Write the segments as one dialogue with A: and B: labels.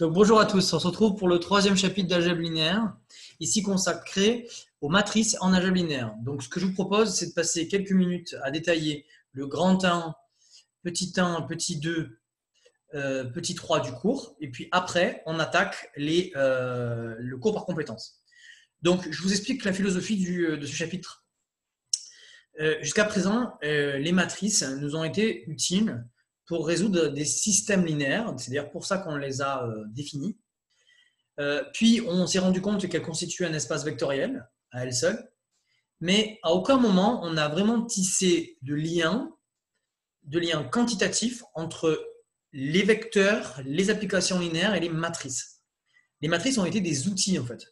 A: Donc bonjour à tous, on se retrouve pour le troisième chapitre d'algèbre linéaire, ici consacré aux matrices en algèbre linéaire. Donc ce que je vous propose, c'est de passer quelques minutes à détailler le grand 1, petit 1, petit 2, euh, petit 3 du cours, et puis après, on attaque euh, le cours par compétences. Donc je vous explique la philosophie du, de ce chapitre. Euh, jusqu'à présent, les matrices nous ont été utiles pour résoudre des systèmes linéaires, c'est-à-dire pour ça qu'on les a euh, définis. Euh, puis on s'est rendu compte qu'elles constituent un espace vectoriel à elles seules, mais à aucun moment on a vraiment tissé de liens, de liens quantitatifs entre les vecteurs, les applications linéaires et les matrices. Les matrices ont été des outils en fait.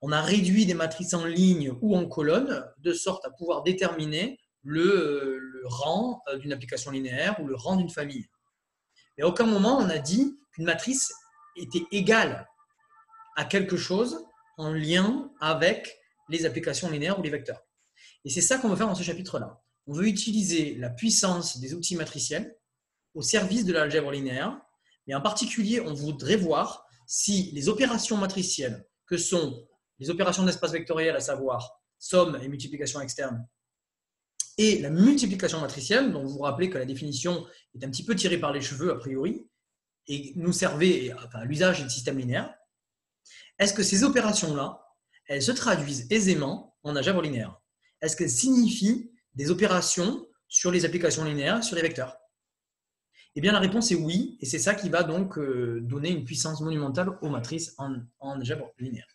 A: On a réduit des matrices en ligne ou en colonne de sorte à pouvoir déterminer le, rang euh, d'une application linéaire ou le rang d'une famille. Mais à aucun moment on a dit qu'une matrice était égale à quelque chose en lien avec les applications linéaires ou les vecteurs. Et c'est ça qu'on veut faire dans ce chapitre-là. On veut utiliser la puissance des outils matriciels au service de l'algèbre linéaire, mais en particulier, on voudrait voir si les opérations matricielles, que sont les opérations d'espace vectoriel, à savoir somme et multiplication externe, et la multiplication matricielle, dont vous vous rappelez que la définition est un petit peu tirée par les cheveux a priori, et nous servait à l'usage du système linéaire, est-ce que ces opérations-là, elles se traduisent aisément en algèbre linéaire? Est-ce qu'elles signifient des opérations sur les applications linéaires, sur les vecteurs? Eh bien, la réponse est oui, et c'est ça qui va donc euh, donner une puissance monumentale aux matrices en, en algèbre linéaire.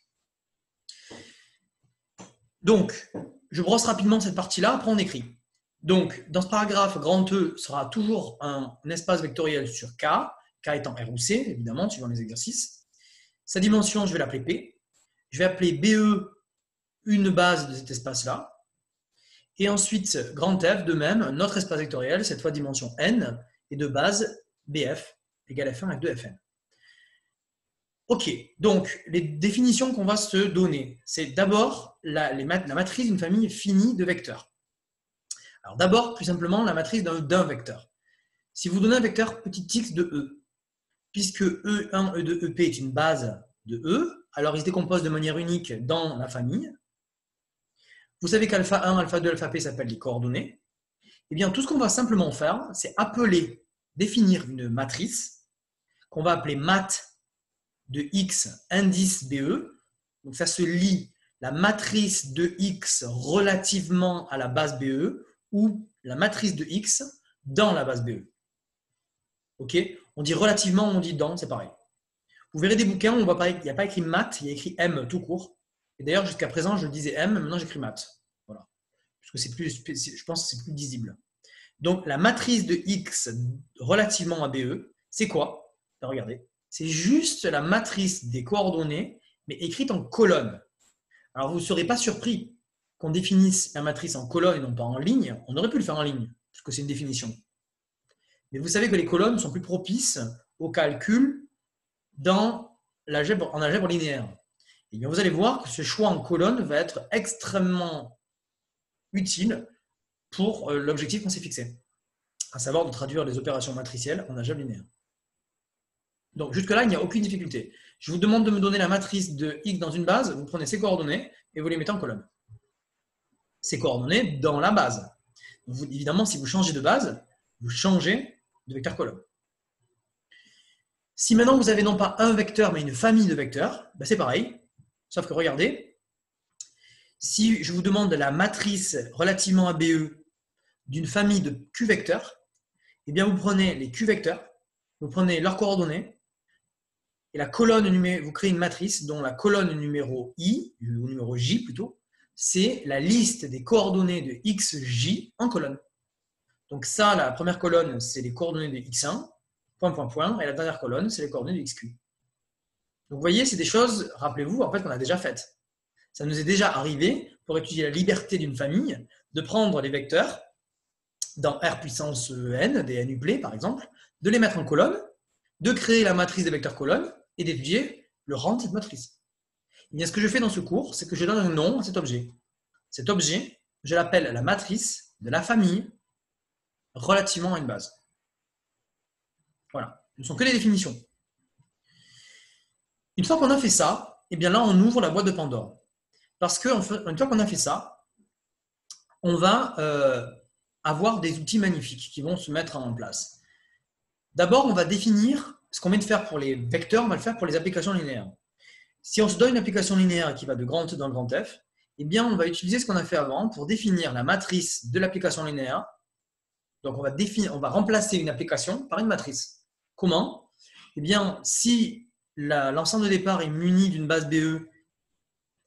A: Donc, je brosse rapidement cette partie-là, après on écrit. Donc, dans ce paragraphe, grand E sera toujours un, espace vectoriel sur K, K étant R ou C, évidemment, suivant les exercices. Sa dimension, je vais l'appeler P. Je vais appeler BE une base de cet espace-là. Et ensuite, grand F, de même, notre espace vectoriel, cette fois dimension N, et de base BF égale F1 avec 2Fn. Ok, donc les définitions qu'on va se donner, c'est d'abord la, matrice d'une famille finie de vecteurs. Alors d'abord, plus simplement, la matrice d'un vecteur. Si vous donnez un vecteur petit x de E, puisque E1, E2, EP est une base de E, alors il se décompose de manière unique dans la famille. Vous savez qu'alpha 1, alpha 2, alpha p s'appellent les coordonnées. Eh bien, tout ce qu'on va simplement faire, c'est appeler, définir une matrice qu'on va appeler mat de X indice BE. Donc ça se lit la matrice de X relativement à la base BE ou la matrice de X dans la base BE. Ok? On dit relativement, on dit dans, c'est pareil. Vous verrez des bouquins, on voit pas, il n'y a pas écrit mat, il y a écrit M tout court. Et d'ailleurs, jusqu'à présent, je disais M, maintenant j'écris mat. Voilà. Parce que c'est plus, je pense que c'est plus visible. Donc, la matrice de X relativement à BE, c'est quoi? Ben, Regardez c'est juste la matrice des coordonnées, mais écrite en colonne. Alors vous ne serez pas surpris qu'on définisse la matrice en colonne et non pas en ligne. On aurait pu le faire en ligne, puisque c'est une définition. Mais vous savez que les colonnes sont plus propices au calcul dans en algèbre linéaire. Et bien vous allez voir que ce choix en colonne va être extrêmement utile pour euh, l'objectif qu'on s'est fixé, à savoir de traduire les opérations matricielles en algèbre linéaire. Donc jusque-là, il n'y a aucune difficulté. Je vous demande de me donner la matrice de x dans une base, vous prenez ces coordonnées et vous les mettez en colonne. Ces coordonnées dans la base. évidemment, si vous changez de base, vous changez de vecteur colonne. Si maintenant vous avez non pas un vecteur, mais une famille de vecteurs, ben c'est pareil. Sauf que regardez, si je vous demande la matrice relativement à BE d'une famille de Q vecteurs, eh bien vous prenez les Q vecteurs, vous prenez leurs coordonnées, et la colonne numéro, vous créez une matrice dont la colonne numéro i, ou numéro j plutôt, c'est la liste des coordonnées de xj en colonne. Donc ça, la première colonne, c'est les coordonnées de x1, point, point, point, et la dernière colonne, c'est les coordonnées de xq. Donc vous voyez, c'est des choses, rappelez-vous, en fait, qu'on a déjà faites. Ça nous est déjà arrivé, pour étudier la liberté d'une famille, de prendre les vecteurs dans R puissance n, des n par exemple, de les mettre en colonne, de créer la matrice des vecteurs colonnes, et d'étudier le rang de cette matrice. Et ce que je fais dans ce cours, c'est que je donne un nom à cet objet. Cet objet, je l'appelle la matrice de la famille relativement à une base. Voilà. Ce ne sont que les définitions. Une fois qu'on a fait ça, eh bien là, on ouvre la boîte de Pandore. Parce qu'une fois qu'on a fait ça, on va euh, avoir des outils magnifiques qui vont se mettre en place. D'abord, on va définir ce qu'on vient de faire pour les vecteurs, on va le faire pour les applications linéaires. Si on se donne une application linéaire qui va de grand E dans le grand F, eh bien, on va utiliser ce qu'on a fait avant pour définir la matrice de l'application linéaire. Donc, on va, définir, on va remplacer une application par une matrice. Comment? Eh bien, si l'ensemble de départ est muni d'une base BE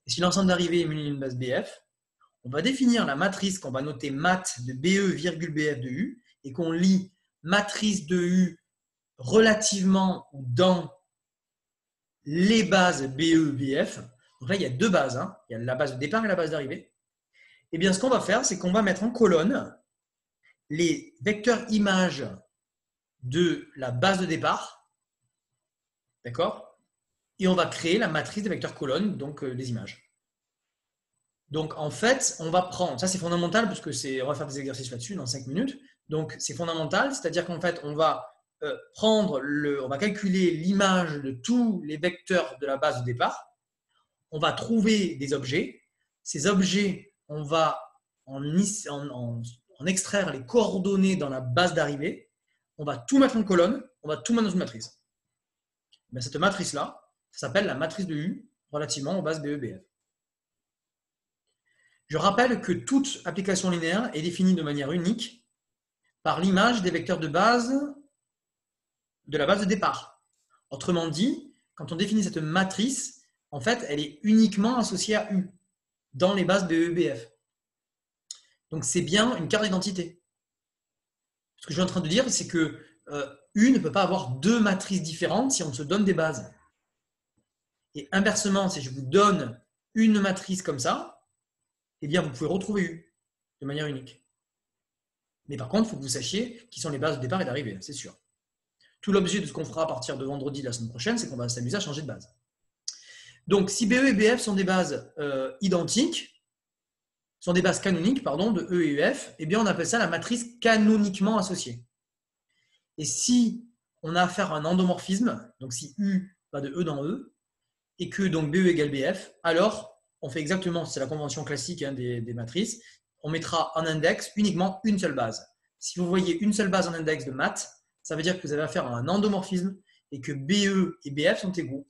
A: et si l'ensemble d'arrivée est muni d'une base BF, on va définir la matrice qu'on va noter mat de BE, BF de U et qu'on lit matrice de U relativement dans les bases BE, BF. Donc là, il y a deux bases. Hein. Il y a la base de départ et la base d'arrivée. Eh bien, ce qu'on va faire, c'est qu'on va mettre en colonne les vecteurs images de la base de départ. D'accord? Et on va créer la matrice des vecteurs colonnes, donc euh, des images. Donc, en fait, on va prendre, ça c'est fondamental parce que c'est, on va faire des exercices là-dessus dans 5 minutes. Donc, c'est fondamental, c'est-à-dire qu'en fait, on va le, on va calculer l'image de tous les vecteurs de la base de départ. On va trouver des objets. Ces objets, on va en, extraire les coordonnées dans la base d'arrivée. On va tout mettre en colonne. On va tout mettre dans une matrice. Cette matrice-là, ça s'appelle la matrice de U relativement aux bases BEBF. Je rappelle que toute application linéaire est définie de manière unique par l'image des vecteurs de base de la base de départ. Autrement dit, quand on définit cette matrice, en fait, elle est uniquement associée à U dans les bases BEBF. Donc c'est bien une carte d'identité. Ce que je suis en train de dire, c'est que euh, U ne peut pas avoir deux matrices différentes si on se donne des bases. Et inversement, si je vous donne une matrice comme ça, eh bien, vous pouvez retrouver U de manière unique. Mais par contre, il faut que vous sachiez qui sont les bases de départ et d'arrivée, c'est sûr. Tout l'objet de ce qu'on fera à partir de vendredi la semaine prochaine, c'est qu'on va s'amuser à changer de base. Donc, si BE et BF sont des bases euh, identiques, sont des bases canoniques, pardon, de E et EF, eh bien, on appelle ça la matrice canoniquement associée. Et si on a affaire à un endomorphisme, donc si U va de E dans E, et que donc BE égale BF, alors on fait exactement, c'est la convention classique hein, des, des, matrices, on mettra en index uniquement une seule base. Si vous voyez une seule base en index de maths, ça veut dire que vous avez affaire à un endomorphisme et que BE et BF sont égaux.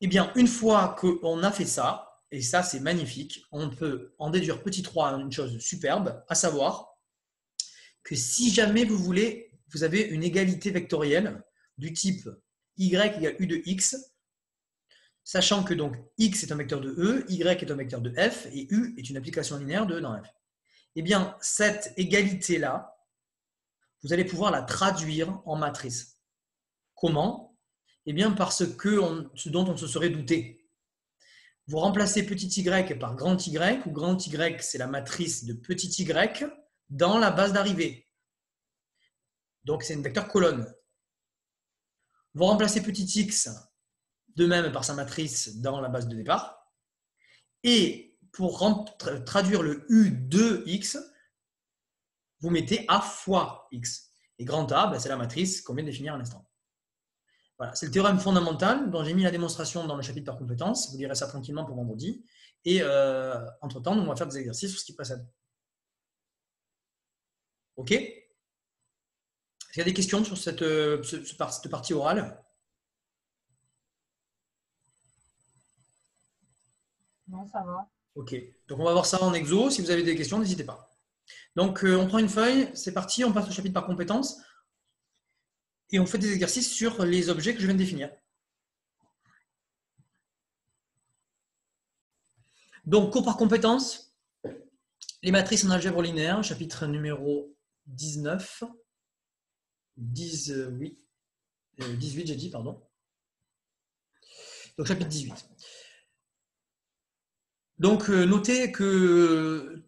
A: Eh bien, une fois qu'on a fait ça, et ça c'est magnifique, on peut en déduire petit 3 une chose superbe, à savoir que si jamais vous voulez, vous avez une égalité vectorielle du type y égale u de x, sachant que donc x est un vecteur de e, y est un vecteur de f, et u est une application linéaire de e dans f. Eh bien, cette égalité-là, vous allez pouvoir la traduire en matrice. Comment? Eh bien, parce que ce dont on se serait douté. Vous remplacez petit y par grand Y, où grand Y, c'est la matrice de petit y dans la base d'arrivée. Donc, c'est une vecteur colonne. Vous remplacez petit x de même par sa matrice dans la base de départ. Et pour traduire le U de x, vous mettez A fois X. Et grand A, ben, c'est la matrice qu'on vient de définir à l'instant. Voilà, c'est le théorème fondamental dont j'ai mis la démonstration dans le chapitre par compétence. Vous lirez ça tranquillement pour vendredi. Et euh, entre-temps, on va faire des exercices sur ce qui précède. OK? Est-ce qu'il y a des questions sur cette, euh, cette partie orale?
B: Non, ça va.
A: OK. Donc, on va voir ça en exo. Si vous avez des questions, n'hésitez pas. Donc, euh, on prend une feuille, c'est parti, on passe au chapitre par compétence et on fait des exercices sur les objets que je viens de définir. Donc, cours par compétence, les matrices en algèbre linéaire, chapitre numéro 19, 10, euh, oui, 18 euh, j'ai dit, pardon. Donc, chapitre 18. Donc, notez que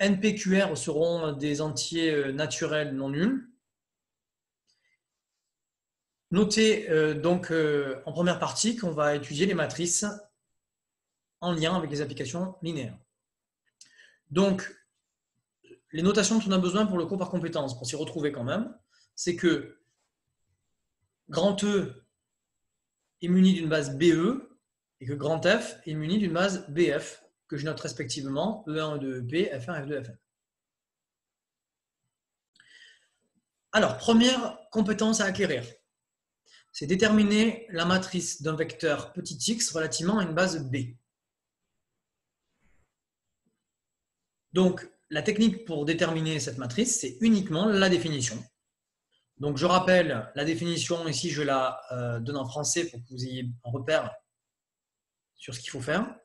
A: NPQR seront des entiers euh, naturels non nuls. Notez euh, donc euh, en première partie qu'on va étudier les matrices en lien avec les applications linéaires. Donc, les notations dont on a besoin pour le cours par compétence, pour s'y retrouver quand même, c'est que grand E est muni d'une base BE et que grand F est muni d'une base BF que je note respectivement E1, E2, EP, F1, F2, Fn. Alors, première compétence à acquérir, c'est déterminer la matrice d'un vecteur petit x relativement à une base B. Donc, la technique pour déterminer cette matrice, c'est uniquement la définition. Donc, je rappelle la définition, ici je la euh, donne en français pour que vous ayez un repère sur ce qu'il faut faire.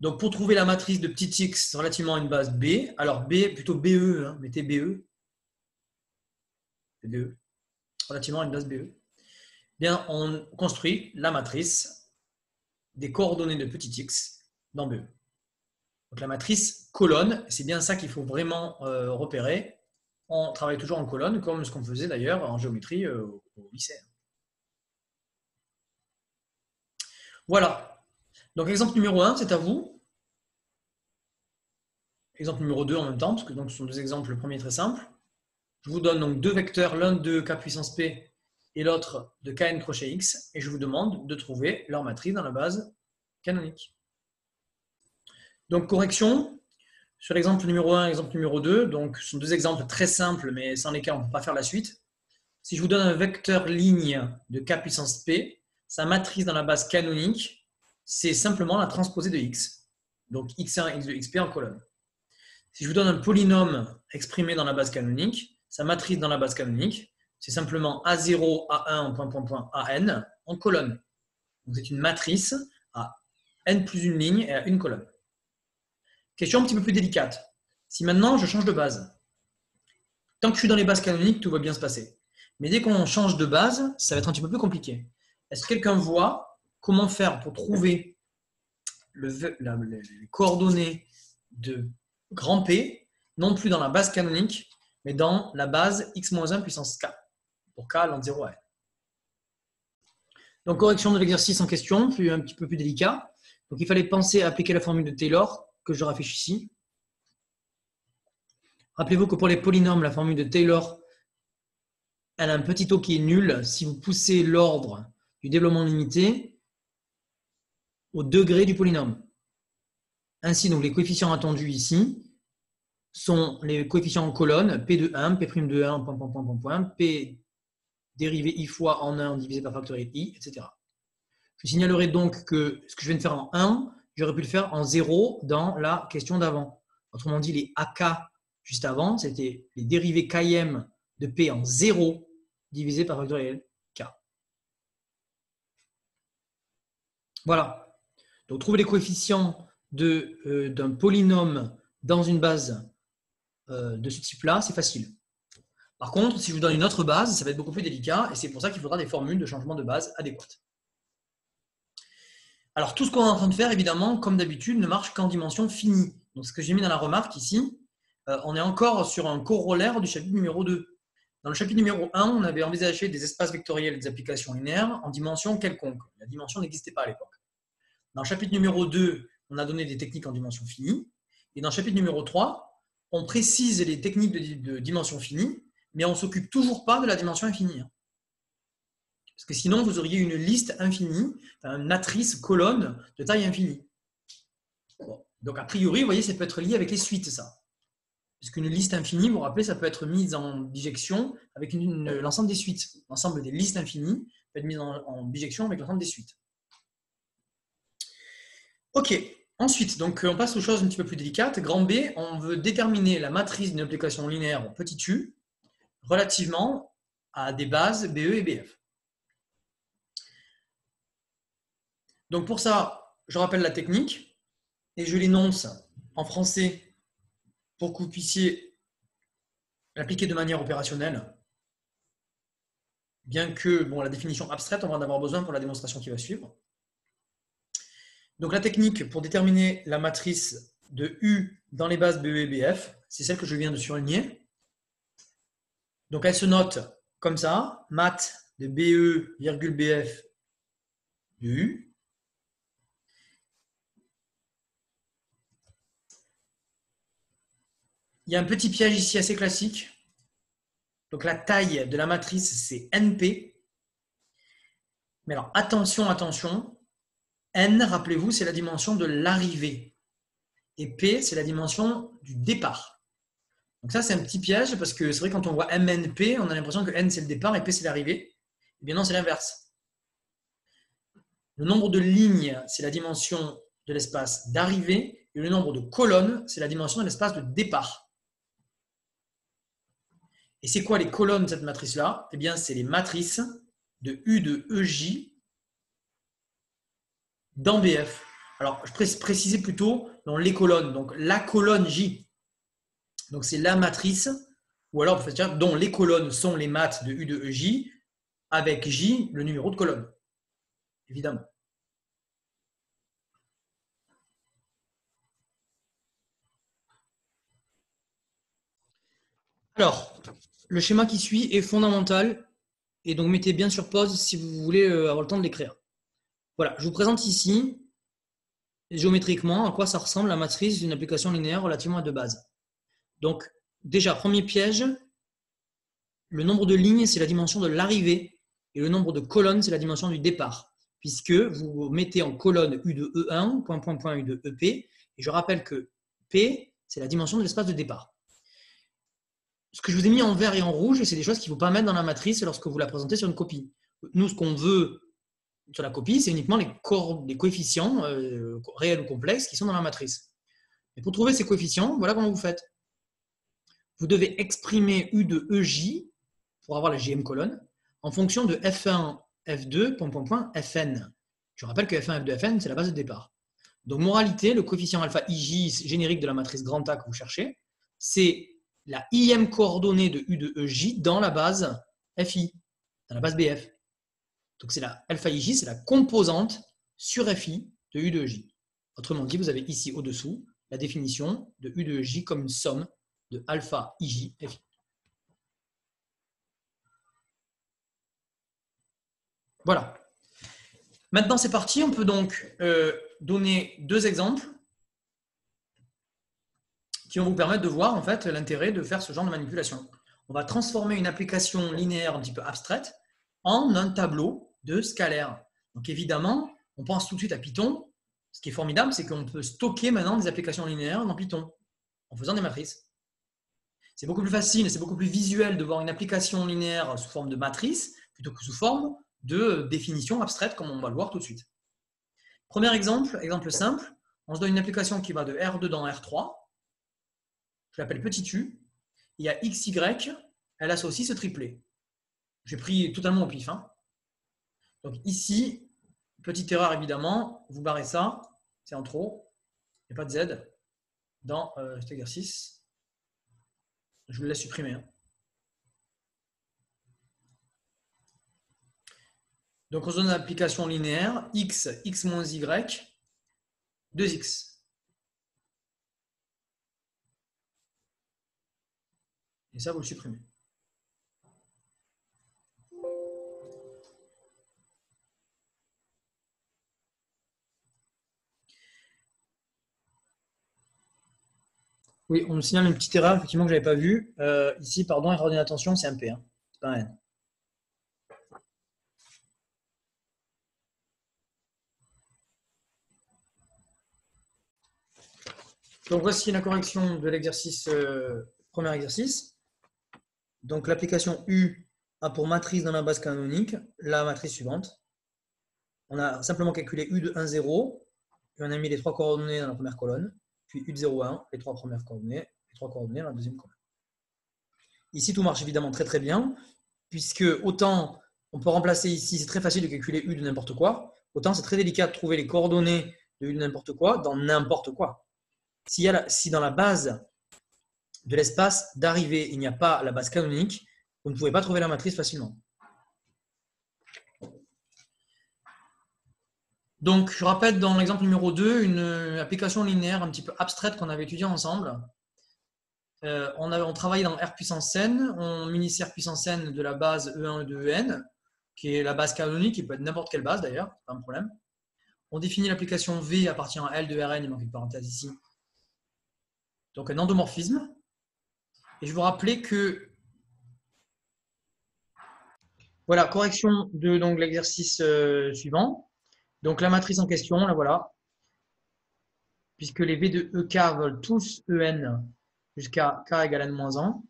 A: Donc, pour trouver la matrice de petit x relativement à une base B, alors B, plutôt BE, hein, mettez BE, BE, relativement à une base BE, bien, on construit la matrice des coordonnées de petit x dans BE. Donc la matrice colonne, c'est bien ça qu'il faut vraiment euh, repérer. On travaille toujours en colonne, comme ce qu'on faisait d'ailleurs en géométrie euh, au lycée. Voilà. Donc exemple numéro 1, c'est à vous. Exemple numéro 2 en même temps, parce que donc, ce sont deux exemples. Le premier très simple. Je vous donne donc deux vecteurs, l'un de k puissance p et l'autre de kn crochet x, et je vous demande de trouver leur matrice dans la base canonique. Donc correction, sur l'exemple numéro 1 et l'exemple numéro 2, donc ce sont deux exemples très simples, mais sans lesquels on ne peut pas faire la suite. Si je vous donne un vecteur ligne de k puissance p, sa matrice dans la base canonique, c'est simplement la transposée de x. Donc x1, x2, xp en colonne. Si je vous donne un polynôme exprimé dans la base canonique, sa matrice dans la base canonique, c'est simplement A0, A1, point, point, point, AN en colonne. Donc c'est une matrice à n plus une ligne et à une colonne. Question un petit peu plus délicate. Si maintenant je change de base, tant que je suis dans les bases canoniques, tout va bien se passer. Mais dès qu'on change de base, ça va être un petit peu plus compliqué. Est-ce que quelqu'un voit comment faire pour trouver le, les coordonnées de grand P, non plus dans la base canonique, mais dans la base x-1 puissance k, pour k allant de 0 à n. Donc, correction de l'exercice en question, un petit peu plus délicat. Donc, il fallait penser à appliquer la formule de Taylor, que je raffiche ici. Rappelez-vous que pour les polynômes, la formule de Taylor, elle a un petit taux qui est nul si vous poussez l'ordre du développement limité au degré du polynôme. Ainsi, donc, les coefficients attendus ici sont les coefficients en colonne, P de 1, P' de 1, point, point, point, point, P dérivé i fois en 1 divisé par factoriel i, etc. Je signalerai donc que ce que je viens de faire en 1, j'aurais pu le faire en 0 dans la question d'avant. Autrement dit, les AK juste avant, c'était les dérivés km de P en 0 divisé par factoriel K. Voilà. Donc, trouver les coefficients euh, d'un polynôme dans une base euh, de ce type-là, c'est facile. Par contre, si je vous donne une autre base, ça va être beaucoup plus délicat et c'est pour ça qu'il faudra des formules de changement de base adéquates. Alors, tout ce qu'on est en train de faire, évidemment, comme d'habitude, ne marche qu'en dimension finie. Donc, ce que j'ai mis dans la remarque ici, euh, on est encore sur un corollaire du chapitre numéro 2. Dans le chapitre numéro 1, on avait envisagé des espaces vectoriels des applications linéaires en dimension quelconque. La dimension n'existait pas à l'époque. Dans le chapitre numéro 2, on a donné des techniques en dimension finie. Et dans le chapitre numéro 3, on précise les techniques de, dimension finie, mais on ne s'occupe toujours pas de la dimension infinie. Hein. Parce que sinon, vous auriez une liste infinie, une matrice, colonne de taille infinie. Donc, a priori, vous voyez, ça peut être lié avec les suites, ça. Parce qu'une liste infinie, vous vous rappelez, ça peut être mise en bijection avec l'ensemble des suites. L'ensemble des listes infinies peut être mise en bijection avec l'ensemble des suites. OK. Ensuite, donc, on passe aux choses un petit peu plus délicates. Grand B, on veut déterminer la matrice d'une application linéaire petit u relativement à des bases BE et BF. Donc pour ça, je rappelle la technique et je l'énonce en français pour que vous puissiez l'appliquer de manière opérationnelle. Bien que bon, la définition abstraite, on va en avoir besoin pour la démonstration qui va suivre. Donc la technique pour déterminer la matrice de U dans les bases BE et BF, c'est celle que je viens de surligner. Donc elle se note comme ça, mat de BE, BF de U. Il y a un petit piège ici assez classique. Donc la taille de la matrice, c'est NP. Mais alors attention, attention, N, rappelez-vous, c'est la dimension de l'arrivée. Et P, c'est la dimension du départ. Donc ça, c'est un petit piège parce que c'est vrai quand on voit MNP, on a l'impression que N, c'est le départ et P, c'est l'arrivée. Eh bien non, c'est l'inverse. Le nombre de lignes, c'est la dimension de l'espace d'arrivée et le nombre de colonnes, c'est la dimension de l'espace de départ. Et c'est quoi les colonnes de cette matrice-là? Eh bien, c'est les matrices de U de EJ dans BF. Alors, je précisais plutôt dans les colonnes. Donc, la colonne J. Donc, c'est la matrice, ou alors, vous dire, dont les colonnes sont les maths de U de EJ, avec J, le numéro de colonne. Évidemment. Alors, le schéma qui suit est fondamental et donc mettez bien sur pause si vous voulez euh, avoir le temps de l'écrire. Voilà, je vous présente ici géométriquement à quoi ça ressemble la matrice d'une application linéaire relativement à deux bases. Donc, déjà, premier piège, le nombre de lignes, c'est la dimension de l'arrivée et le nombre de colonnes, c'est la dimension du départ, puisque vous mettez en colonne U de E1, point, point, point, U de EP, et je rappelle que P, c'est la dimension de l'espace de départ. Ce que je vous ai mis en vert et en rouge, c'est des choses qu'il ne faut pas mettre dans la matrice lorsque vous la présentez sur une copie. Nous, ce qu'on veut sur la copie, c'est uniquement les, coefficients euh, réels ou complexes qui sont dans la matrice. Et pour trouver ces coefficients, voilà comment vous faites. Vous devez exprimer U de EJ pour avoir la JM colonne en fonction de F1, F2, point, point, point, Fn. Je rappelle que F1, F2, Fn, c'est la base de départ. Donc, moralité, le coefficient alpha IJ générique de la matrice grand A que vous cherchez, c'est la IM coordonnée de U de EJ dans la base FI, dans la base BF. Donc c'est la alpha IJ, c'est la composante sur FI de U de J. Autrement dit, vous avez ici au-dessous la définition de U de J comme une somme de alpha IJ FI. Voilà. Maintenant, c'est parti. On peut donc euh, donner deux exemples qui vont vous permettre de voir en fait l'intérêt de faire ce genre de manipulation. On va transformer une application linéaire un petit peu abstraite en un tableau de scalaire. Donc évidemment, on pense tout de suite à Python. Ce qui est formidable, c'est qu'on peut stocker maintenant des applications linéaires dans Python en faisant des matrices. C'est beaucoup plus facile, c'est beaucoup plus visuel de voir une application linéaire sous forme de matrice plutôt que sous forme de définition abstraite comme on va le voir tout de suite. Premier exemple, exemple simple, on se donne une application qui va de R2 dans R3. Je l'appelle petit u. Il y a XY, elle associe ce triplet. J'ai pris totalement au pif. Hein. Donc ici, petite erreur évidemment, vous barrez ça, c'est en trop, il n'y a pas de Z dans euh, cet exercice. Je vous laisse supprimer. Hein. Donc on se donne une application linéaire, x, x moins y, 2x. Et ça, vous le supprimez. Oui, on me signale une petite erreur effectivement que je n'avais pas vue. Euh, ici, pardon, erreur d'inattention, c'est un P. Hein. C'est pas un N. Donc voici la correction de l'exercice, euh, premier exercice. Donc l'application U a pour matrice dans la base canonique la matrice suivante. On a simplement calculé U de 1, 0, et on a mis les trois coordonnées dans la première colonne puis U de 0, 1, les trois premières coordonnées, les trois coordonnées la deuxième colonne. Ici, tout marche évidemment très très bien, puisque autant on peut remplacer ici, c'est très facile de calculer U de n'importe quoi, autant c'est très délicat de trouver les coordonnées de U de n'importe quoi dans n'importe quoi. Si, si dans la base de l'espace d'arrivée, il n'y a pas la base canonique, vous ne pouvez pas trouver la matrice facilement. Donc, je rappelle dans l'exemple numéro 2, une application linéaire un petit peu abstraite qu'on avait étudiée ensemble. Euh, on, travaillait dans R puissance n, on munissait R puissance n de la base E1 et de En, qui est la base canonique, qui peut être n'importe quelle base d'ailleurs, pas un problème. On définit l'application V appartient à L de Rn, il manque une parenthèse ici. Donc un endomorphisme. Et je vous rappelais que Voilà, correction de l'exercice euh, suivant. Donc la matrice en question, la voilà. Puisque les V de EK veulent tous EN jusqu'à K égale N-1.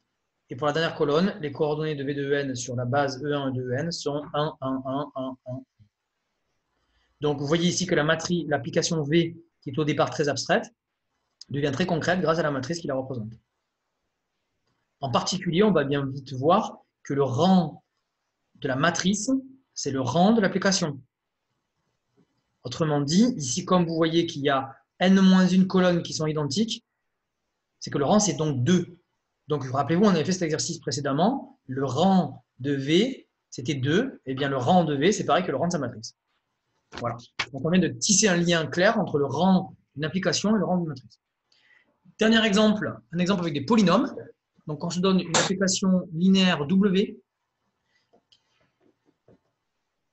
A: Et pour la dernière colonne, les coordonnées de V de EN sur la base E1 et de EN sont 1, 1, 1, 1, 1. Donc vous voyez ici que la l'application V, qui est au départ très abstraite, devient très concrète grâce à la matrice qui la représente. En particulier, on va bien vite voir que le rang de la matrice, c'est le rang de l'application. Autrement dit, ici, comme vous voyez qu'il y a n-1 colonnes qui sont identiques, c'est que le rang, c'est donc 2. Donc, rappelez-vous, on avait fait cet exercice précédemment. Le rang de V, c'était 2. Et bien, le rang de V, c'est pareil que le rang de sa matrice. Voilà. Donc, on vient de tisser un lien clair entre le rang d'une application et le rang d'une matrice. Dernier exemple, un exemple avec des polynômes. Donc, quand je donne une application linéaire W,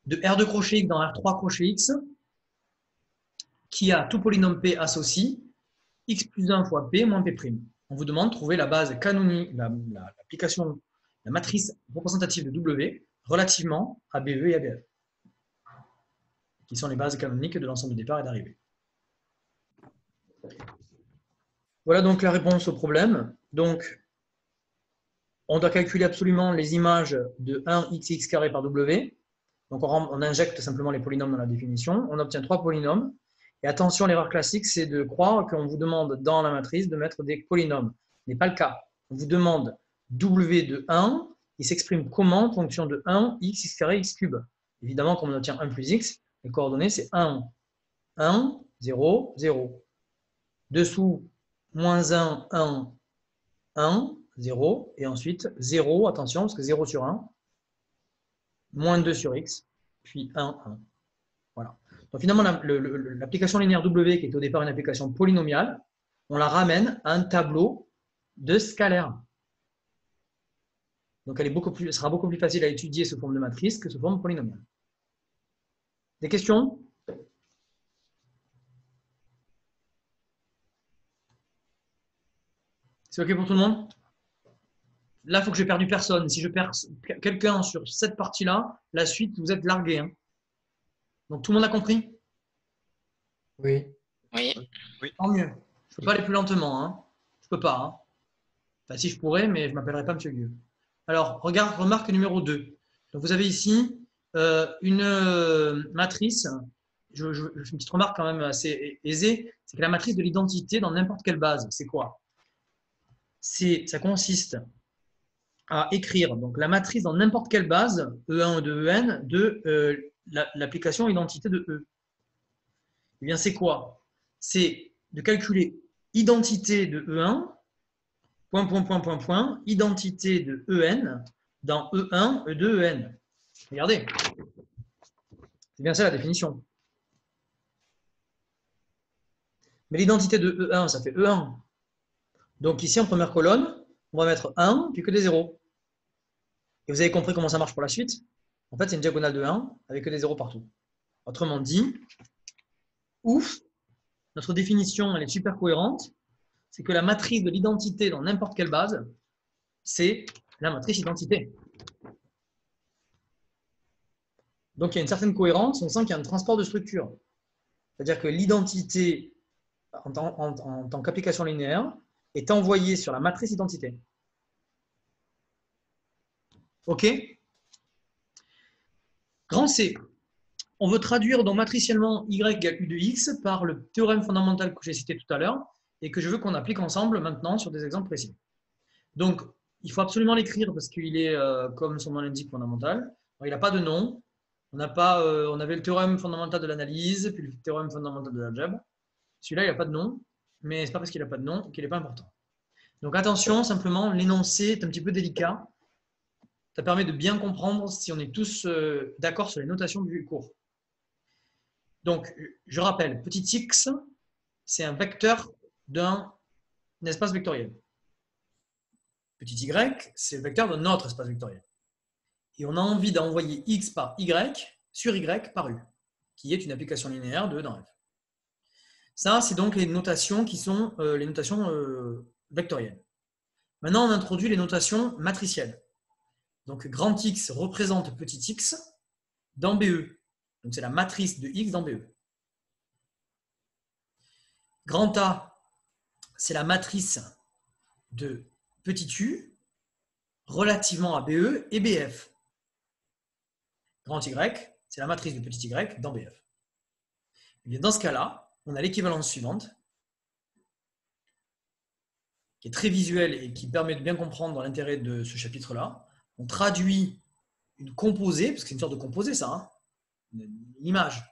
A: de R de crochet X dans R3 crochet X, qui a tout polynôme P associé, X plus 1 fois P moins P'. On vous demande de trouver la base canonique, l'application, la, matrice représentative de W relativement à BE et à BF, qui sont les bases canoniques de l'ensemble de départ et d'arrivée. Voilà donc la réponse au problème. Donc, on doit calculer absolument les images de 1 x x carré par W. Donc, on, injecte simplement les polynômes dans la définition. On obtient trois polynômes. Et attention, l'erreur classique, c'est de croire qu'on vous demande dans la matrice de mettre des polynômes. Ce n'est pas le cas. On vous demande W de 1. Il s'exprime comment en fonction de 1, x, x carré, x cube. Évidemment, comme on obtient 1 plus x, les coordonnées, c'est 1. 1, 0, 0. Dessous, moins 1, 1, 1, 0. Et ensuite, 0, attention, parce que 0 sur 1 moins 2 sur x, puis 1, 1. Voilà. Donc finalement, l'application linéaire W, qui est au départ une application polynomiale, on la ramène à un tableau de scalaire. Donc elle, est beaucoup plus, sera beaucoup plus facile à étudier sous forme de matrice que sous forme polynomiale. Des questions? C'est OK pour tout le monde? Là, il faut que j'ai perdu personne. Si je perds quelqu'un sur cette partie-là, la suite, vous êtes largué. Hein. Donc, tout le monde a compris?
B: Oui.
C: Oui.
A: Tant mieux. Je ne peux pas aller plus lentement. Hein. Je ne peux pas. Hein. Enfin, si je pourrais, mais je ne m'appellerai pas Monsieur Gueux. Alors, regarde, remarque numéro 2. Donc, vous avez ici euh, une euh, matrice. Je, je, une petite remarque quand même assez aisée. C'est que la matrice de l'identité dans n'importe quelle base, c'est quoi? Ça consiste à écrire donc, la matrice dans n'importe quelle base, E1 ou de EN, de euh, l'application identité de E. Eh bien, c'est quoi? C'est de calculer identité de E1, point, point, point, point, point, identité de EN dans E1, E2, EN. Regardez. C'est bien ça la définition. Mais l'identité de E1, ça fait E1. Donc ici, en première colonne, on va mettre 1, puis que des zéros. Et vous avez compris comment ça marche pour la suite? En fait, c'est une diagonale de 1 avec que des zéros partout. Autrement dit, ouf, notre définition, elle est super cohérente. C'est que la matrice de l'identité dans n'importe quelle base, c'est la matrice identité. Donc, il y a une certaine cohérence. On sent qu'il y a un transport de structure. C'est-à-dire que l'identité, en, en tant qu'application linéaire, est envoyée sur la matrice identité. OK? Grand C. On veut traduire donc matriciellement y égale u de x par le théorème fondamental que j'ai cité tout à l'heure et que je veux qu'on applique ensemble maintenant sur des exemples précis. Donc, il faut absolument l'écrire parce qu'il est, euh, comme son nom l'indique, fondamental. il n'a pas de nom. On, euh, on avait le théorème fondamental de l'analyse, puis le théorème fondamental de l'algèbre. Celui-là, il n'a pas de nom, mais ce n'est pas parce qu'il n'a pas de nom qu'il n'est pas important. Donc attention, simplement, l'énoncé est un petit peu délicat. Ça permet de bien comprendre si on est tous euh, d'accord sur les notations du cours. Donc, je rappelle, petit x, c'est un vecteur d'un espace vectoriel. Petit y, c'est le vecteur d'un autre espace vectoriel. Et on a envie d'envoyer x par y sur y par u, qui est une application linéaire de dans F. Ça, c'est donc les notations qui sont euh, les notations euh, vectorielles. Maintenant, on introduit les notations matricielles. Donc grand X représente petit x dans BE. Donc c'est la matrice de X dans BE. Grand A, c'est la matrice de petit u relativement à BE et BF. Grand Y, c'est la matrice de petit y dans BF. Et dans ce cas-là, on a l'équivalence suivante, qui est très visuelle et qui permet de bien comprendre l'intérêt de ce chapitre-là. On traduit une composée, parce que c'est une sorte de composée ça, hein, une image,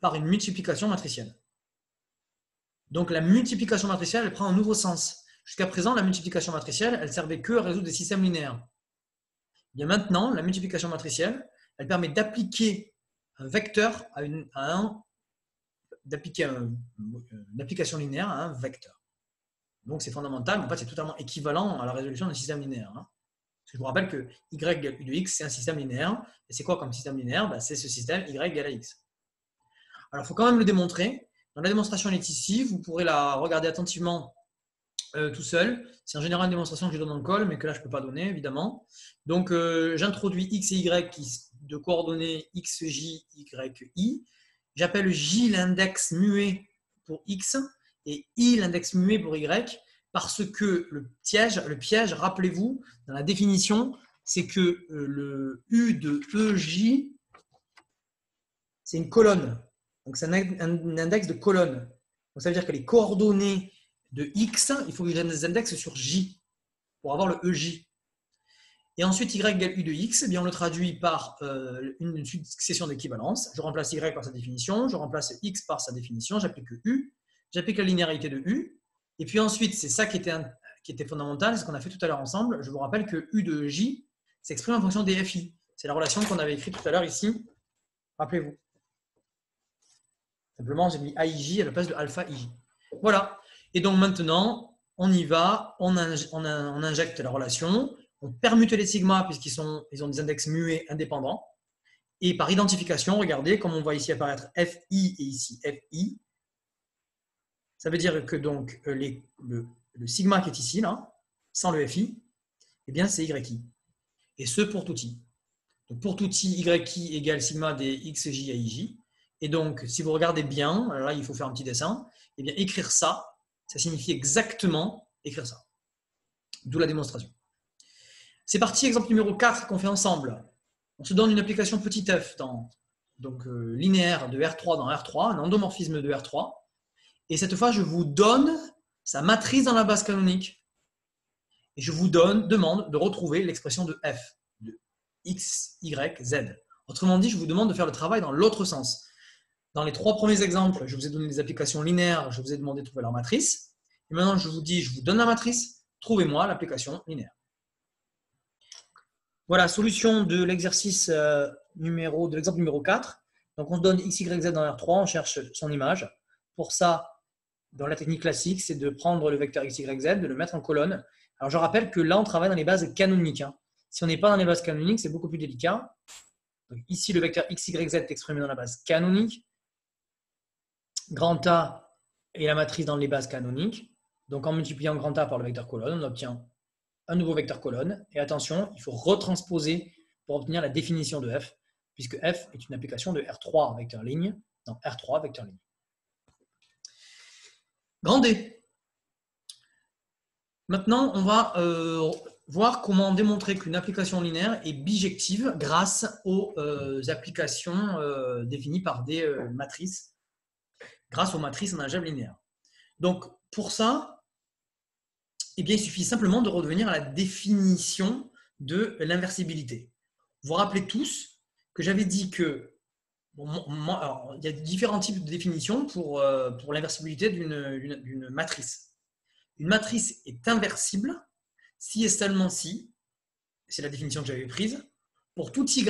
A: par une multiplication matricielle. Donc la multiplication matricielle, elle prend un nouveau sens. Jusqu'à présent, la multiplication matricielle, elle servait que à résoudre des systèmes linéaires. maintenant, la multiplication matricielle, elle permet d'appliquer un vecteur à, une, un, d'appliquer une application linéaire à un vecteur. Donc c'est fondamental, en fait c'est totalement équivalent à la résolution d'un système linéaire. Hein. Je vous rappelle que y de x, c'est un système linéaire. Et c'est quoi comme système linéaire? Ben, C'est ce système y égale à x. Alors il faut quand même le démontrer. La démonstration, elle est ici. Vous pourrez la regarder attentivement euh, tout seul. C'est en général une démonstration que je donne dans le col, mais que là, je ne peux pas donner, évidemment. Donc, euh, j'introduis x et y qui, de coordonnées x, j, y, i. J'appelle j l'index muet pour x et i l'index muet pour y parce que le piège, le piège rappelez-vous, dans la définition, c'est que euh, le u de ej, c'est une colonne. Donc, c'est un, index de colonne. Donc, ça veut dire que les coordonnées de x, il faut que j'ai des index sur j pour avoir le ej. Et ensuite, y égale u de x, eh bien, on le traduit par euh, une succession d'équivalence. Je remplace y par sa définition, je remplace x par sa définition, j'applique u, j'applique la linéarité de u. Et puis ensuite, c'est ça qui était, qui était fondamental, ce qu'on a fait tout à l'heure ensemble. Je vous rappelle que u de j s'exprime en fonction des fi. C'est la relation qu'on avait écrite tout à l'heure ici. Rappelez-vous. Simplement, j'ai mis AIJ à la place de alpha IJ. Voilà. Et donc maintenant, on y va, on, injecte la relation, on permute les sigmas puisqu'ils ils ont des index muets indépendants. Et par identification, regardez, comme on voit ici apparaître FI et ici FI, ça veut dire que donc euh, le, sigma qui est ici, là, sans le FI, eh bien c'est YI. Et ce pour tout i. Donc pour tout i, YI égale sigma des XJ à IJ. Et donc, si vous regardez bien, là, il faut faire un petit dessin, eh bien, écrire ça, ça signifie exactement écrire ça. D'où la démonstration. C'est parti, exemple numéro 4 qu'on fait ensemble. On se donne une application petit f dans, donc, euh, linéaire de R3 dans R3, un endomorphisme de R3. Et cette fois, je vous donne sa matrice dans la base canonique. Et je vous demande de retrouver l'expression de f, de x, y, z. Autrement dit, je vous demande de faire le travail dans l'autre sens. Dans les trois premiers exemples, je vous ai donné des applications linéaires, je vous ai demandé de trouver leur matrice. Et maintenant, je vous dis, je vous donne la matrice, trouvez-moi l'application linéaire. Voilà, solution de l'exercice euh, numéro, de l'exemple numéro 4. Donc, on se donne x, y, z dans R3, on cherche son image. Pour ça, dans la technique classique, c'est de prendre le vecteur x, y, z, de le mettre en colonne. Alors, je rappelle que là, on travaille dans les bases canoniques. Hein. Si on n'est pas dans les bases canoniques, c'est beaucoup plus délicat. ici, le vecteur x, y, z est exprimé dans la base canonique grand A est la matrice dans les bases canoniques. Donc en multipliant grand A par le vecteur colonne, on obtient un nouveau vecteur colonne. Et attention, il faut retransposer pour obtenir la définition de f, puisque f est une application de R3 vecteur ligne dans R3 vecteur ligne. Grand D. Maintenant, on va euh, voir comment démontrer qu'une application linéaire est bijective grâce aux euh, applications euh, définies par des matrices grâce aux matrices en algèbre linéaire. Donc, pour ça, eh bien, il suffit simplement de revenir à la définition de l'inversibilité. Vous vous rappelez tous que j'avais dit que il y a différents types de définitions pour, euh, l'inversibilité d'une matrice. Une matrice est inversible si et seulement si, c'est la définition que j'avais prise, pour tout y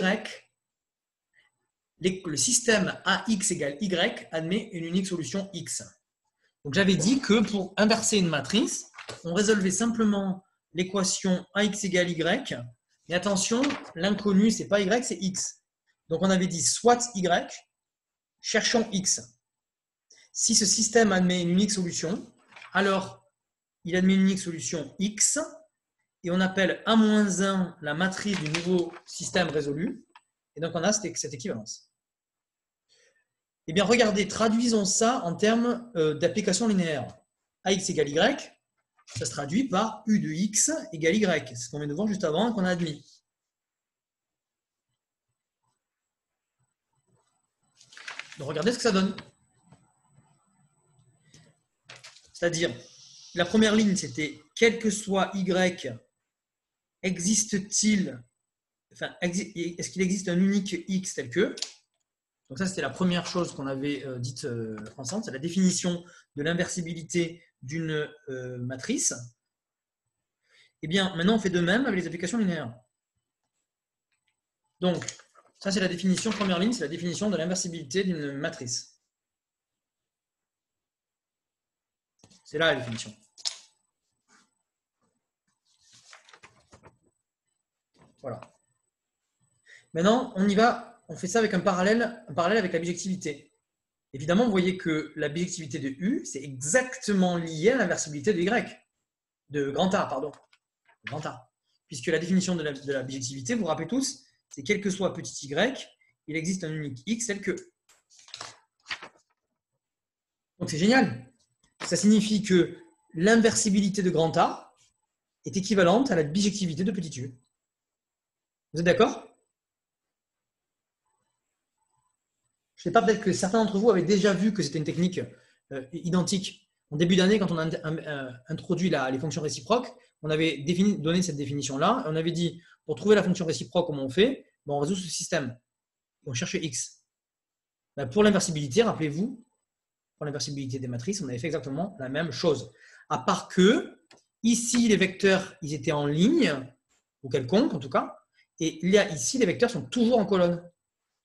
A: le système AX égale Y admet une unique solution X. Donc j'avais dit que pour inverser une matrice, on résolvait simplement l'équation AX égale Y. Et attention, l'inconnu, ce n'est pas Y, c'est X. Donc on avait dit soit Y, cherchons X. Si ce système admet une unique solution, alors il admet une unique solution X. et on appelle A-1 la matrice du nouveau système résolu. Et donc, on a cette équivalence. Eh bien, regardez, traduisons ça en termes euh, d'application linéaire. AX égale Y, ça se traduit par U de X égale Y. C'est ce qu'on vient de voir juste avant qu'on a admis. Regardez ce que ça donne. C'est-à-dire, la première ligne, c'était quel que soit Y, existe-t-il, enfin, est-ce qu'il existe un unique X tel que? Donc ça, c'était la première chose qu'on avait euh, dite euh, ensemble, c'est la définition de l'inversibilité d'une euh, matrice. Eh bien, maintenant, on fait de même avec les applications linéaires. Donc, ça, c'est la définition, première ligne, c'est la définition de l'inversibilité d'une matrice. C'est là la définition. Voilà. Maintenant, on y va, on fait ça avec un parallèle, parallèle avec la bijectivité. Évidemment, vous voyez que la bijectivité de U, c'est exactement lié à l'inversibilité de Y, de grand A, pardon. Grand A. Puisque la définition de la, vous vous rappelez tous, c'est quel que soit petit y, il existe un unique x tel que. Donc c'est génial ça signifie que l'inversibilité de grand A est équivalente à la bijectivité de petit u. Vous êtes d'accord? Je ne sais pas, peut-être que certains d'entre vous avaient déjà vu que c'était une technique euh, identique. En début d'année, quand on a euh, introduit les fonctions réciproques, on avait donné cette définition-là. On avait dit, pour trouver la fonction réciproque, comment on fait On résout ce système. On cherche x. Ben, pour l'inversibilité, rappelez-vous, l'inversibilité des matrices, on avait fait exactement la même chose. À part que, ici, les vecteurs, ils étaient en ligne, ou quelconque en tout cas, et là, ici, les vecteurs sont toujours en colonne.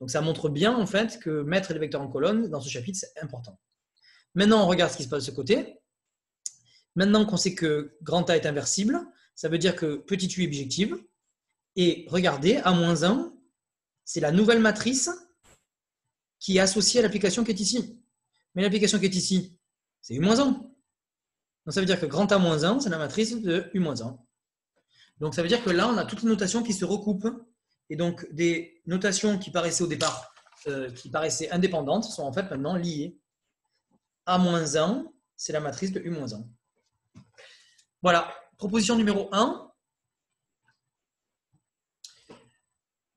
A: Donc ça montre bien en fait que mettre les vecteurs en colonne dans ce chapitre, c'est important. Maintenant, on regarde ce qui se passe de ce côté. Maintenant qu'on sait que grand A est inversible, ça veut dire que petit u est bijective. Et regardez, A-1, c'est la nouvelle matrice qui est associée à l'application qui est ici. Mais l'application qui est ici, c'est U-1. Donc ça veut dire que grand A-1, c'est la matrice de U-1. Donc ça veut dire que là, on a toutes les notations qui se recoupent. Et donc des notations qui paraissaient au départ, euh, qui paraissaient indépendantes, sont en fait maintenant liées. A-1, c'est la matrice de U-1. Voilà, proposition numéro 1.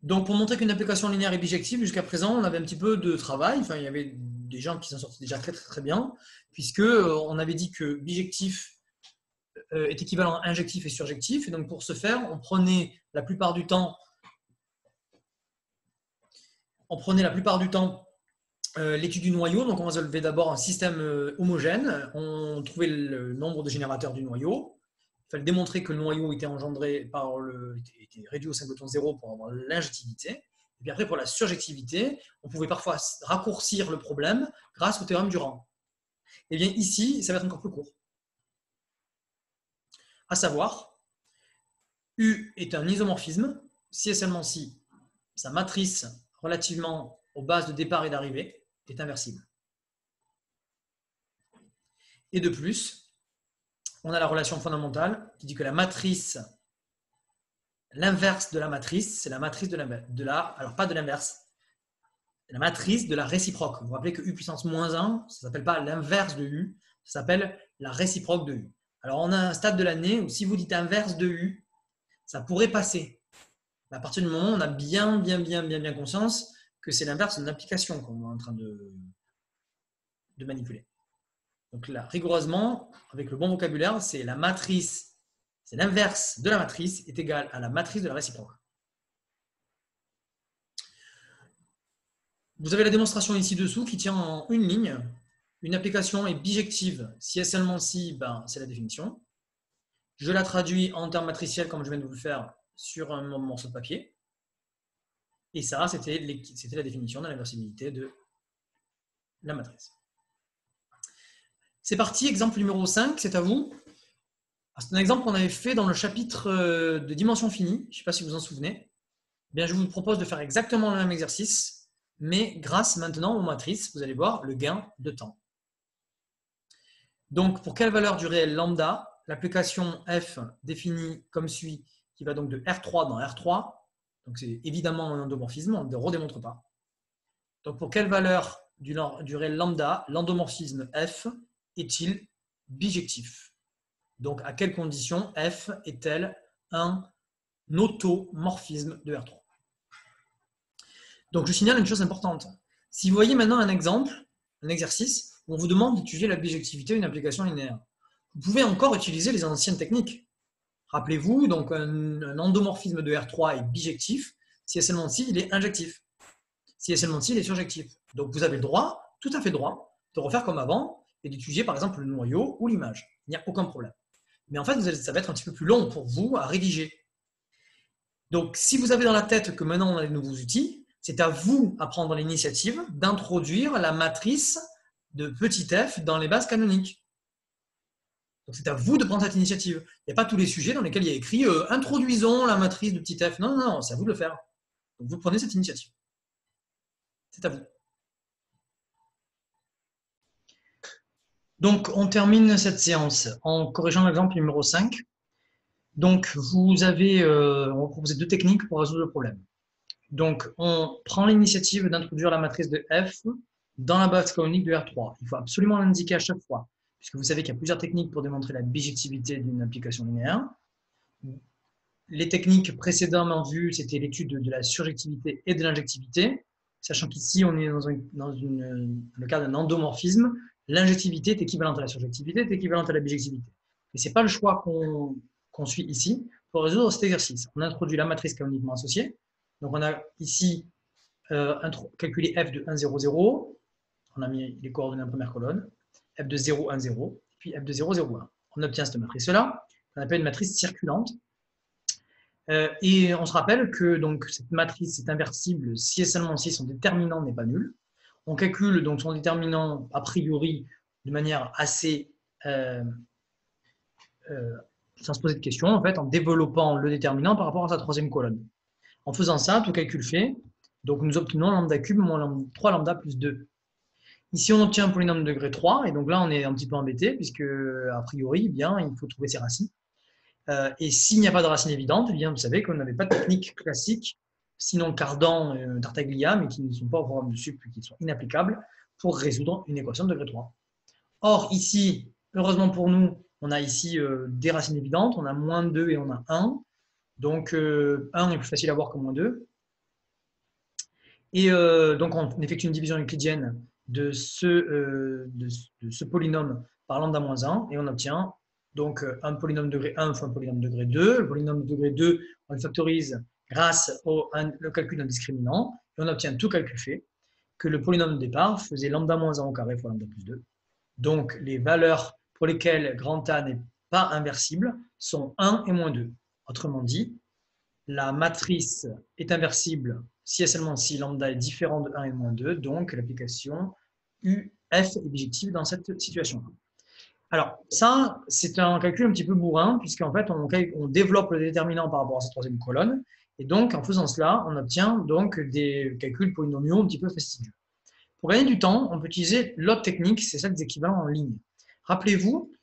A: Donc, pour montrer qu'une application linéaire est bijective, jusqu'à présent, on avait un petit peu de travail. Enfin, il y avait des gens qui s'en sortent déjà très, très, très bien, puisque euh, on avait dit que bijectif euh, est équivalent à injectif et surjectif. Et donc, pour ce faire, on prenait la plupart du temps, on prenait la plupart du temps euh, l'étude du noyau. Donc, on résolvait d'abord un système homogène. On trouvait le nombre de générateurs du noyau. Fallait démontrer que le noyau était engendré par le, était réduit au singleton 0 pour avoir l'injectivité. Et puis après, pour la surjectivité, on pouvait parfois raccourcir le problème grâce au théorème du rang. Et eh bien ici, ça va être encore plus court. À savoir, U est un isomorphisme si et seulement si sa matrice relativement aux bases de départ et d'arrivée est inversible. Et de plus, on a la relation fondamentale qui dit que la matrice L'inverse de la matrice, c'est la matrice de la, de alors pas de l'inverse, la matrice de la réciproque. Vous vous rappelez que U puissance moins 1, ça ne s'appelle pas l'inverse de U, ça s'appelle la réciproque de U. Alors on a un stade de l'année où si vous dites inverse de U, ça pourrait passer. à partir du moment où on a bien, bien, bien, bien, bien conscience que c'est l'inverse d'une application qu'on est en train de, de manipuler. Donc là, rigoureusement, avec le bon vocabulaire, c'est la matrice c'est l'inverse de la matrice, est égal à la matrice de la réciproque. Vous avez la démonstration ici dessous qui tient en une ligne. Une application est bijective si et seulement si, ben, c'est la définition. Je la traduis en termes matriciels comme je viens de vous le faire sur un morceau de papier. Et ça, c'était la définition de l'inversibilité de la matrice. C'est parti, exemple numéro 5, c'est à vous. C'est un exemple qu'on avait fait dans le chapitre euh, de dimension finie. Je ne sais pas si vous en souvenez. Eh bien, je vous propose de faire exactement le même exercice, mais grâce maintenant aux matrices, vous allez voir le gain de temps. Donc, pour quelle valeur du réel lambda l'application f définie comme suit, qui va donc de R3 dans R3. Donc c'est évidemment un endomorphisme, on ne redémontre pas. Donc pour quelle valeur du réel lambda l'endomorphisme f est-il bijectif? Donc à quelles conditions f est-elle un automorphisme de R3 Donc je signale une chose importante. Si vous voyez maintenant un exemple, un exercice, où on vous demande d'étudier la bijectivité d'une application linéaire, vous pouvez encore utiliser les anciennes techniques. Rappelez-vous, donc un, endomorphisme de R3 est bijectif si si il est injectif. Si si il est surjectif. Donc vous avez le droit, tout à fait droit, de refaire comme avant et d'étudier par exemple le noyau ou l'image. Il n'y a aucun problème. Mais en fait, ça va être un petit peu plus long pour vous à rédiger. Donc si vous avez dans la tête que maintenant on a de nouveaux outils, c'est à vous à prendre l'initiative d'introduire la matrice de petit f dans les bases canoniques. Donc c'est à vous de prendre cette initiative. Il n'y a pas tous les sujets dans lesquels il y a écrit euh, introduisons la matrice de petit f. Non, non, non, c'est à vous de le faire. Donc vous prenez cette initiative. C'est à vous. Donc on termine cette séance en corrigeant l'exemple numéro 5. Donc vous avez, euh, on va proposer deux techniques pour résoudre le problème. Donc on prend l'initiative d'introduire la matrice de f dans la base canonique de R3. Il faut absolument l'indiquer à chaque fois, puisque vous savez qu'il y a plusieurs techniques pour démontrer la bijectivité d'une application linéaire. Les techniques précédemment vues, c'était l'étude de la surjectivité et de l'injectivité, sachant qu'ici, on est dans, le cas d'un endomorphisme. L'injectivité est équivalente à la surjectivité, est équivalente à la bijectivité. Mais ce n'est pas le choix qu'on suit ici pour résoudre cet exercice. On introduit la matrice canoniquement associée. Donc, on a ici euh, calculé f de 1, 0, 0, on a mis les coordonnées en première colonne, f de 0, 1, 0, puis f de 0, 0, 1. On obtient cette matrice-là, qu'on appelle une matrice circulante. Euh, et on se rappelle que donc, cette matrice est inversible si et seulement si son déterminant n'est pas nul. On calcule donc son déterminant a priori de manière assez euh, euh, sans se poser de questions, en fait, en développant le déterminant par rapport à sa troisième colonne. En faisant ça, tout calcul fait, donc nous obtenons lambda cube moins 3 lambda plus 2. Ici, on obtient un polynôme de degré 3, et donc là, on est un petit peu embêté, puisque, a priori, eh bien, il faut trouver ses racines. Euh, et s'il n'y a pas de racine évidente, eh bien, vous savez qu'on n'avait pas de technique classique, sinon Cardan, et euh, Tartaglia, mais qui ne sont pas au programme de sup, qui sont inapplicables, pour résoudre une équation de degré 3. Or, ici, heureusement pour nous, on a ici euh, des racines évidentes, on a moins 2 et on a 1. Donc, 1 est plus facile à voir que moins 2. Et donc, on effectue une division euclidienne de ce, euh, de, ce polynôme par lambda moins 1 et on obtient donc euh, un polynôme de degré 1 fois un polynôme de degré 2. Le polynôme de degré 2, on le factorise grâce au le calcul d'un discriminant et on obtient tout calcul fait que le polynôme de départ faisait lambda moins 1 au carré fois lambda plus 2. Donc les valeurs pour lesquelles grand A n'est pas inversible sont 1 et moins 2. Autrement dit, la matrice est inversible si et seulement si lambda est différent de 1 et moins 2, donc l'application UF est bijective dans cette situation. Alors, ça, c'est un calcul un petit peu bourrin, puisqu'en fait, on, on, développe le déterminant par rapport à cette troisième colonne, et donc, en faisant cela, on obtient donc des calculs polynomiaux un petit peu fastidieux. Pour gagner du temps, on peut utiliser l'autre technique, c'est celle des équivalents en ligne. Rappelez-vous,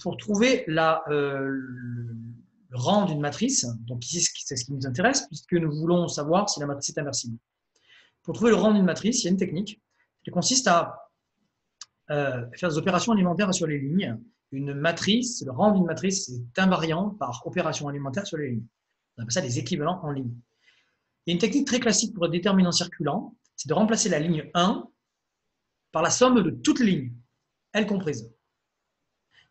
A: pour trouver euh, rang d'une matrice, donc ici c'est ce qui nous intéresse, puisque nous voulons savoir si la matrice est inversible. Pour trouver le rang d'une matrice, il y a une technique qui consiste à euh, faire des opérations alimentaires sur les lignes. Une matrice, le rang d'une matrice est invariant par opération alimentaire sur les lignes. On appelle ça des équivalents en ligne. Il une technique très classique pour le déterminant circulant, c'est de remplacer la ligne 1 par la somme de toutes les lignes, elles comprises.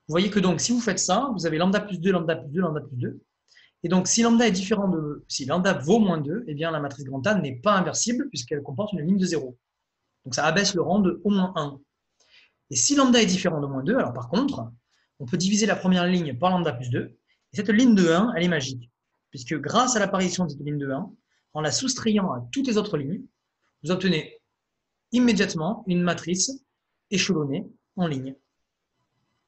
A: Vous voyez que donc, si vous faites ça, vous avez lambda plus 2, lambda plus 2, lambda plus 2. Et donc, si lambda est différent de, si lambda vaut moins 2, eh bien, la matrice grand A n'est pas inversible puisqu'elle comporte une ligne de 0. Donc, ça abaisse le rang de au moins 1. Et si lambda est différent de moins 2, alors par contre, on peut diviser la première ligne par lambda plus 2. Et cette ligne de 1, elle est magique. Puisque grâce à l'apparition de cette ligne de 1, en la soustrayant à toutes les autres lignes, vous obtenez immédiatement une matrice échelonnée en ligne.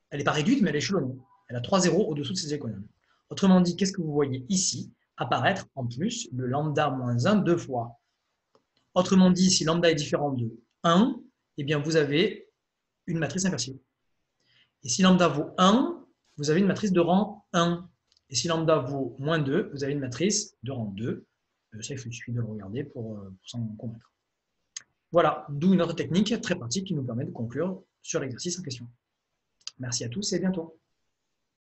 A: Elle n'est pas réduite, mais elle est échelonnée. Elle a 3 zéros au-dessous de ses économes. Autrement dit, qu'est-ce que vous voyez ici Apparaître en plus le lambda moins 1 deux fois? Autrement dit, si lambda est différent de 1, eh bien vous avez une matrice inversible. Et si lambda vaut 1, vous avez une matrice de rang 1. Et si lambda vaut moins 2, vous avez une matrice de rang 2. Euh, ça, il suffit de le regarder pour, euh, pour s'en convaincre. Voilà, d'où une autre technique très pratique qui nous permet de conclure sur l'exercice en question. Merci à tous et à bientôt.